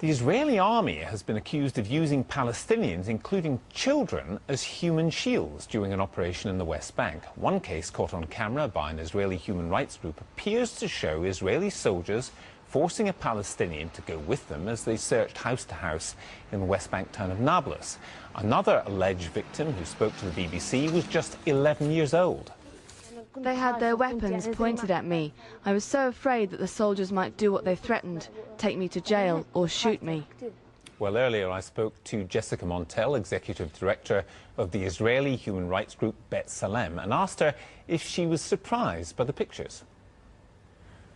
The Israeli army has been accused of using Palestinians, including children, as human shields during an operation in the West Bank. One case caught on camera by an Israeli human rights group appears to show Israeli soldiers forcing a Palestinian to go with them as they searched house to house in the West Bank town of Nablus. Another alleged victim who spoke to the BBC was just 11 years old. They had their weapons pointed at me. I was so afraid that the soldiers might do what they threatened, take me to jail or shoot me. Well, earlier I spoke to Jessica Montell, Executive Director of the Israeli human rights group B'Tselem, and asked her if she was surprised by the pictures.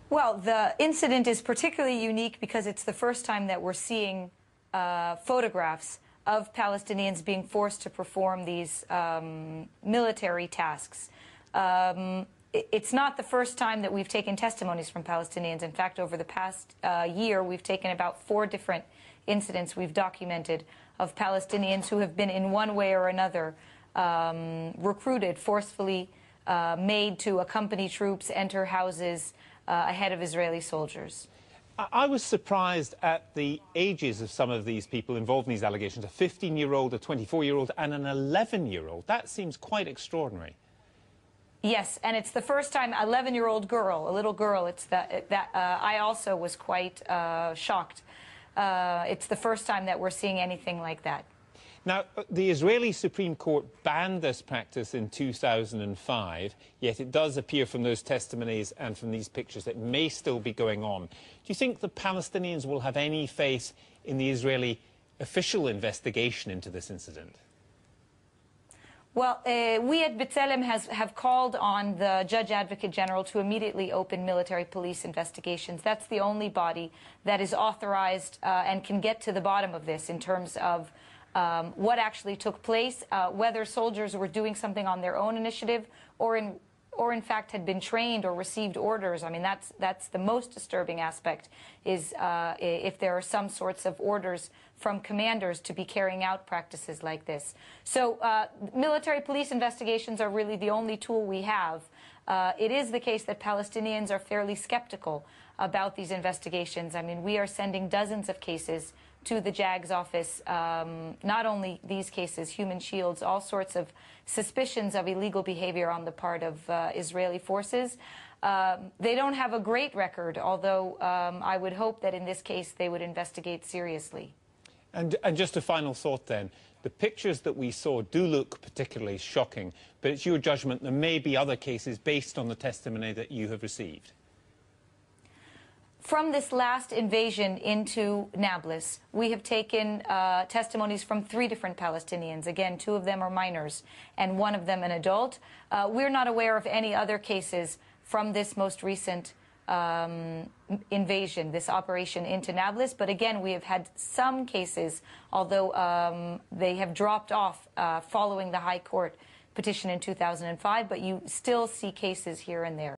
Well, the incident is particularly unique because it's the first time that we're seeing uh, photographs of Palestinians being forced to perform these um, military tasks. Um, it's not the first time that we've taken testimonies from Palestinians. In fact, over the past uh, year, we've taken about four different incidents we've documented of Palestinians who have been in one way or another um, recruited, forcefully uh, made to accompany troops, enter houses uh, ahead of Israeli soldiers. I was surprised at the ages of some of these people involved in these allegations a 15 year old, a 24 year old, and an 11 year old. That seems quite extraordinary. Yes, and it's the first time 11-year-old girl, a little girl. It's that that uh, I also was quite uh, shocked. Uh, it's the first time that we're seeing anything like that. Now, uh, the Israeli Supreme Court banned this practice in 2005, yet it does appear from those testimonies and from these pictures that may still be going on. Do you think the Palestinians will have any faith in the Israeli official investigation into this incident? Well, uh, we at B'Tselem has, have called on the Judge Advocate General to immediately open military police investigations. That's the only body that is authorized uh, and can get to the bottom of this in terms of um, what actually took place, uh, whether soldiers were doing something on their own initiative or in or in fact had been trained or received orders. I mean, that's, that's the most disturbing aspect is uh, if there are some sorts of orders from commanders to be carrying out practices like this. So uh, military police investigations are really the only tool we have. Uh, it is the case that Palestinians are fairly skeptical about these investigations. I mean, we are sending dozens of cases to the JAG's office, um, not only these cases, human shields, all sorts of suspicions of illegal behavior on the part of uh, Israeli forces. Um, they don't have a great record, although um, I would hope that in this case they would investigate seriously. And, and just a final thought then. The pictures that we saw do look particularly shocking, but it's your judgment there may be other cases based on the testimony that you have received from this last invasion into Nablus, we have taken uh, testimonies from three different Palestinians. Again, two of them are minors and one of them an adult. Uh, we're not aware of any other cases from this most recent um, invasion, this operation into Nablus. But again, we have had some cases, although um, they have dropped off uh, following the High Court petition in 2005, but you still see cases here and there.